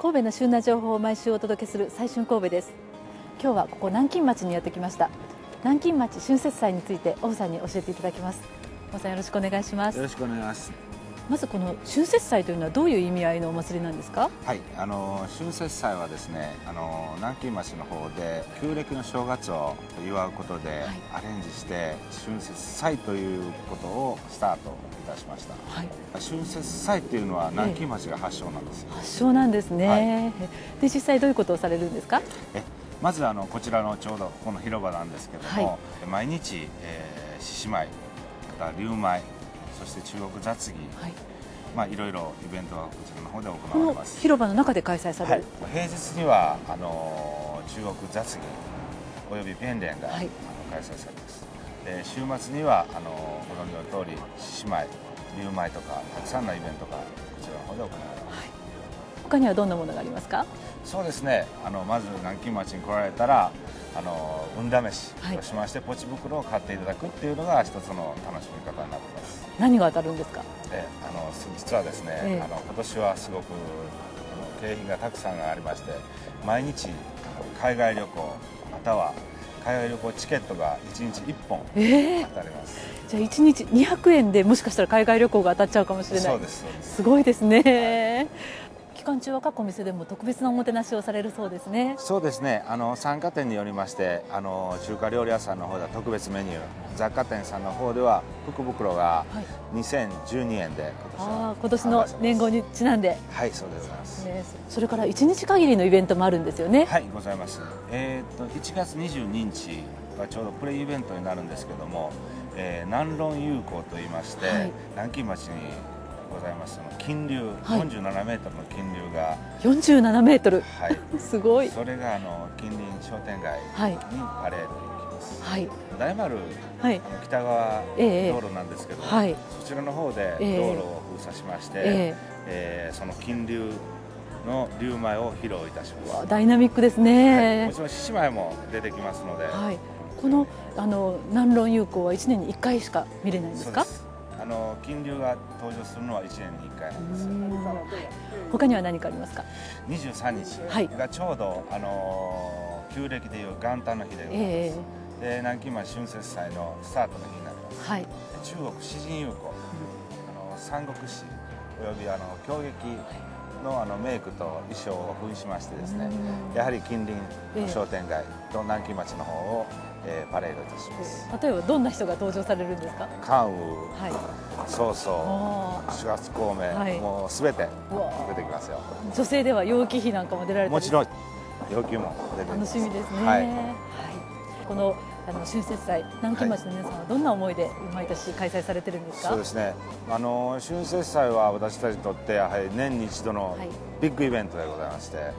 神戸の旬な情報を毎週お届けする最春神戸です。今日はここ南京町にやってきました。南京町春節祭について王さんに教えていただきます。王さんよろしくお願いします。よろしくお願いします。まずこの春節祭というのはどういう意味合いのお祭りなんですか？はいあの春節祭はですねあの南京町の方で旧暦の正月を祝うことで、アレンジして春節祭ということをスタートいたしました、はい、春節祭っていうのは南京町が発祥なんです、ええ、発祥なんですね、はい、で実際どういうことをされるんですか？えまずあのこちらのちょうどここの広場なんですけども、はい、毎日、えー、獅子舞また龍舞そして中国雑技、はい、まあいろいろイベントがこちらの方で行われます。広場の中で開催される、はい、平日にはあの中国雑技および弁連が、はい、あの開催されます。で週末にはあのご存知の通り獅子舞龍舞とかたくさんのイベントがこちらの方で行われます、はい、他にはどんなものがありますか？そうですね。あのまず南京町に来られたらあの運試しとしまして、ポチ袋を買っていただくっていうのが一つの楽しみ方になってます。何が当たるんですか？えあの実はですね、ええ、あの今年はすごく景品がたくさんありまして毎日海外旅行または海外旅行チケットが1日1本当たります、えー、じゃあ1日200円でもしかしたら海外旅行が当たっちゃうかもしれない。そうです。すごいですね、はい期間中は各店でも特別なおもてなしをされるそうですね。そうですね。あの参加店によりましてあの中華料理屋さんの方では特別メニュー。雑貨店さんの方では福袋が2012円で今年あ今年の年号にちなんで。はいそうでございます、ね、それから1日限りのイベントもあるんですよね。はいございます。えー、っと1月22日がちょうどプレイベントになるんですけども、えー、南論友好といいまして、はい、南京町にございます。金龍、はい、47メートルの金龍が。47メートル。はい。すごい。それがあの近隣商店街にパレード行きます、はい、大丸、はい、北側道路なんですけど、はい、そちらの方で道路を封鎖しまして、えー、えー、その金龍の龍舞を披露いたします。ダイナミックですね、はい、もちろん獅子舞も出てきますので、はい、このあの南論友好は1年に1回しか見れないんですか？あの金龍が登場するのは1年に1回なんです他には何かありますか？23日。がちょうど、あの旧暦でいう元旦の日でございます、えー、で南京町春節祭のスタートの日になります、はい、中国詩人友好、うん、あの三国志およびあの狂劇のあのメイクと衣装を扮しましてですねやはり近隣の商店街と南京町の方をえー、パレードいたします。例えばどんな人が登場されるんですか？関羽、はい、曹操四月孔明、はい、もうすべて出てきますよ。女性では楊貴妃なんかも出られてもちろん要求も出て楽しみですね、はい、はい、このあの春節祭南京町の皆さんはどんな思いで毎年開催されてるんですか、そうですねあの春節祭は私たちにとってやはり年に一度のビッグイベントでございまして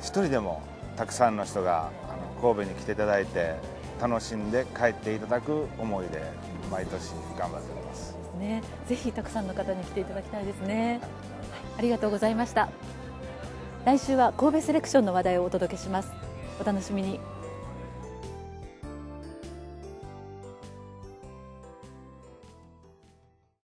一人でもたくさんの人があの神戸に来ていただいて楽しんで帰っていただく思いで毎年頑張っております。ね、ぜひたくさんの方に来ていただきたいですね。はい、ありがとうございました。来週は神戸セレクションの話題をお届けします。お楽しみに。